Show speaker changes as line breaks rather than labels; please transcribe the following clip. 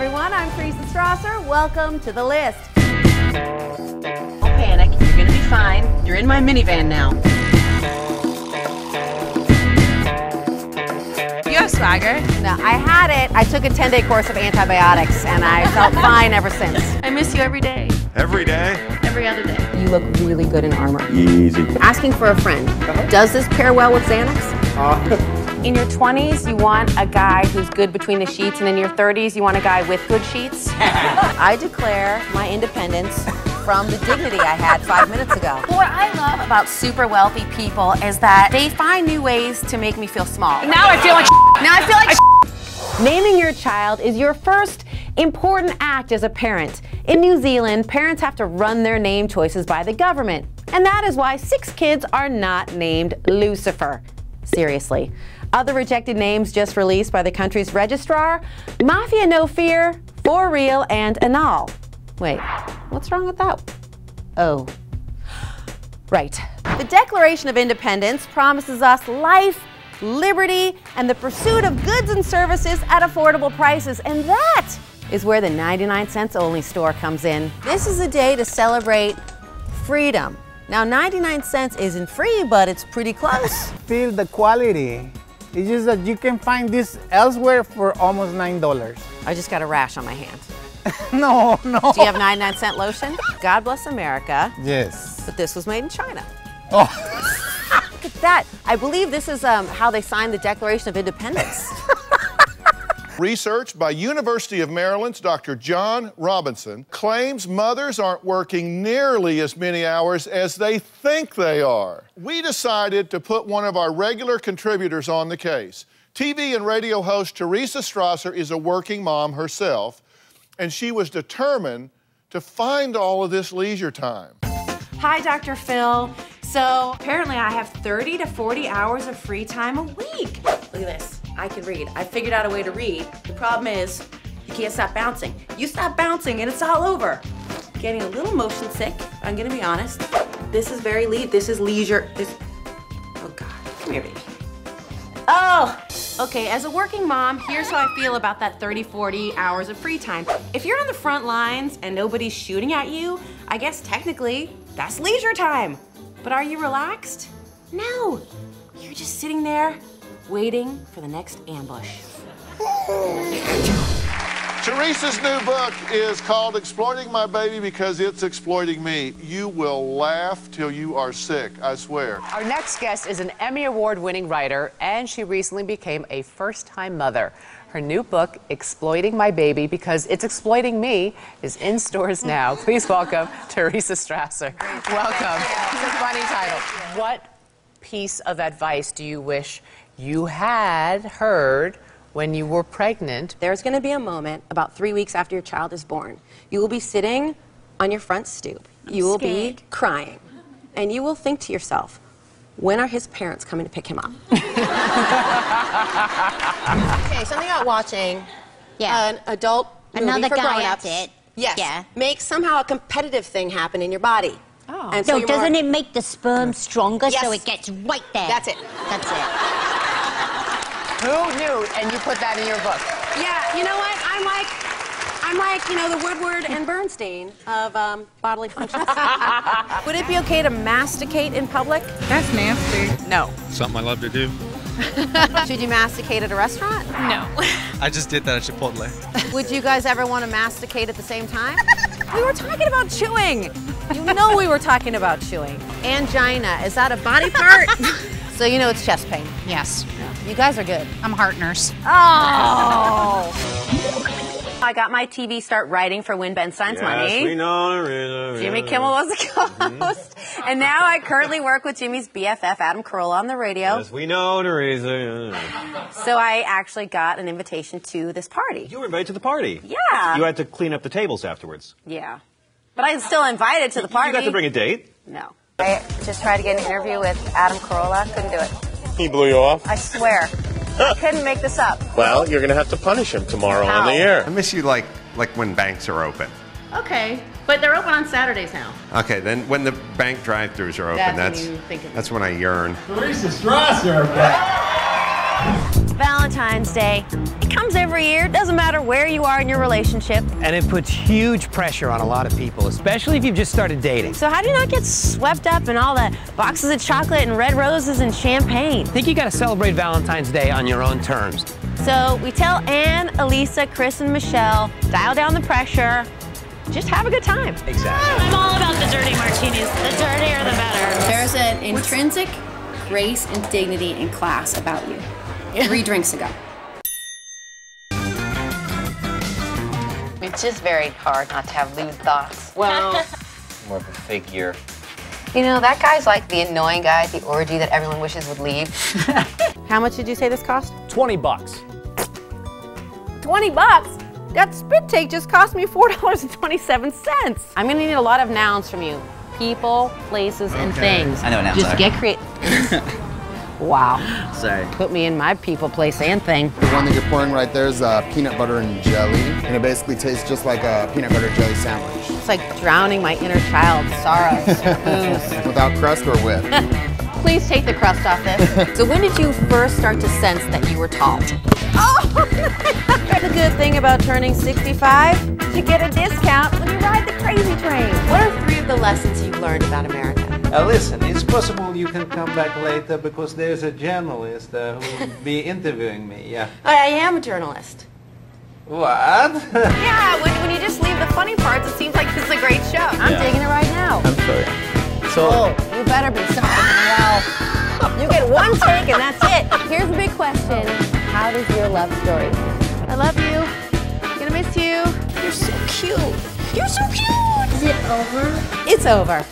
everyone. I'm Teresa Strasser. Welcome to the list.
Don't panic. You're gonna be fine. You're in my minivan now. You have swagger.
No, I had it. I took a 10 day course of antibiotics and I felt fine ever since.
I miss you every day.
Every day?
Every other day.
You look really good in armor.
Easy.
Asking for a friend. Does this pair well with Xanax? Uh, In your 20s, you want a guy who's good between the sheets, and in your 30s, you want a guy with good sheets. I declare my independence from the dignity I had five minutes ago. What I love about super wealthy people is that they find new ways to make me feel small. Now I feel like now I feel like Naming your child is your first important act as a parent. In New Zealand, parents have to run their name choices by the government. And that is why six kids are not named Lucifer. Seriously. Other rejected names just released by the country's registrar Mafia No Fear, For Real, and Anal. Wait, what's wrong with that? Oh. Right. The Declaration of Independence promises us life, liberty, and the pursuit of goods and services at affordable prices. And that is where the 99 cents only store comes in. This is a day to celebrate freedom. Now, 99 cents isn't free, but it's pretty close.
Feel the quality. It's just that you can find this elsewhere for almost $9.
I just got a rash on my hand.
no, no.
Do you have 99 cent lotion? God bless America.
Yes.
But this was made in China.
Oh.
Look at that. I believe this is um, how they signed the Declaration of Independence.
Research by University of Maryland's Dr. John Robinson claims mothers aren't working nearly as many hours as they think they are. We decided to put one of our regular contributors on the case. TV and radio host Teresa Strasser is a working mom herself, and she was determined to find all of this leisure time.
Hi, Dr. Phil. So apparently I have 30 to 40 hours of free time a week. Look at this. I can read. I figured out a way to read. The problem is you can't stop bouncing. You stop bouncing and it's all over. Getting a little motion sick, I'm gonna be honest. This is very lead. This is leisure. This, oh God, come here, baby. Oh, okay, as a working mom, here's how I feel about that 30, 40 hours of free time. If you're on the front lines and nobody's shooting at you, I guess technically that's leisure time. But are you relaxed? No, you're just sitting there waiting for the next ambush.
Teresa's new book is called Exploiting My Baby Because It's Exploiting Me. You will laugh till you are sick, I swear.
Our next guest is an Emmy Award winning writer, and she recently became a first time mother. Her new book, Exploiting My Baby Because It's Exploiting Me, is in stores now. Please welcome Teresa Strasser. Welcome. It's a funny title. What piece of advice do you wish you had heard when you were pregnant?
There's going to be a moment about three weeks after your child is born. You will be sitting on your front stoop. you will be crying. And you will think to yourself, when are his parents coming to pick him up? okay, something about watching
Yeah.
an adult movie
Another
for
guy
grown-ups.
at.
Yes.
Yeah.
Make somehow a competitive thing happen in your body.
Oh.
And so
So
you're
doesn't
more-
it make the sperm stronger so it gets right there?
That's it.
That's it.
Who knew? And you put that in your book.
Yeah, you know what? I'm like, I'm like, you know, the Woodward and Bernstein of um, bodily functions. Would it be okay to masticate in public?
That's nasty.
No.
Something I love to do.
Should you masticate at a restaurant?
No.
I just did that at Chipotle.
Would you guys ever want to masticate at the same time? we were talking about chewing. You know we were talking about chewing. Angina, is that a body part? so you know it's chest pain.
Yes,
You guys are good.
I'm a heart nurse.
Oh. I got my TV start writing for Win Ben Stein's Money.
know.
Jimmy Kimmel was the mm-hmm. co-host. And now I currently work with Jimmy's BFF, Adam Carolla, on the radio.
we know, Teresa.
So I actually got an invitation to this party.
You were invited to the party.
Yeah.
You had to clean up the tables afterwards.
Yeah. But I'm still invited to the party.
You got to bring a date.
No. I just tried to get an interview with Adam Carolla. Couldn't do it.
He blew you off.
I swear. I couldn't make this up.
Well, you're going to have to punish him tomorrow on the air.
I miss you like like when banks are open.
Okay, but they're open on Saturdays now.
Okay, then when the bank drive-throughs are open,
That's when
that's
you think of
that's when I yearn.
Teresa Strasser back.
Valentine's Day. It comes every year, doesn't matter where you are in your relationship.
And it puts huge pressure on a lot of people, especially if you've just started dating.
So how do you not get swept up in all the boxes of chocolate and red roses and champagne?
I think you gotta celebrate Valentine's Day on your own terms.
So we tell Anne, Elisa, Chris, and Michelle, dial down the pressure, just have a good time.
Exactly.
I'm all about the dirty martinis. The dirtier, the better.
There's an intrinsic grace and dignity and class about you. Three drinks ago.
It's just very hard not to have lewd thoughts.
Well,
More of a figure.
You know, that guy's like the annoying guy at the orgy that everyone wishes would leave.
How much did you say this cost?
20 bucks.
20 bucks? That spit take just cost me $4.27. I'm gonna need a lot of nouns from you. People, places, and things.
I know what nouns
Just
are.
get creative. wow.
Sorry.
Put me in my people, place, and thing.
The one that you're pouring right there is uh, peanut butter and jelly, and it basically tastes just like a peanut butter jelly sandwich.
It's like drowning my inner child's sorrows. Booze.
Without crust or with.
Please take the crust off this. so when did you first start to sense that you were tall? Oh! the good thing about turning 65, you get a discount when you ride the crazy train. What are three of the lessons you've learned about America?
Uh, listen, it's possible you can come back later because there's a journalist uh, who will be interviewing me. Yeah.
I, I am a journalist.
What?
Yeah, when, when you just leave the funny parts, it seems like this is a great show. I'm
Yeah.
digging it right now.
I'm sorry. So,
Oh, you better be something well. You get one take and that's it. Here's the big question. How does your love story? I love you. Gonna miss you. You're so cute. You're so cute.
Is it over?
It's over.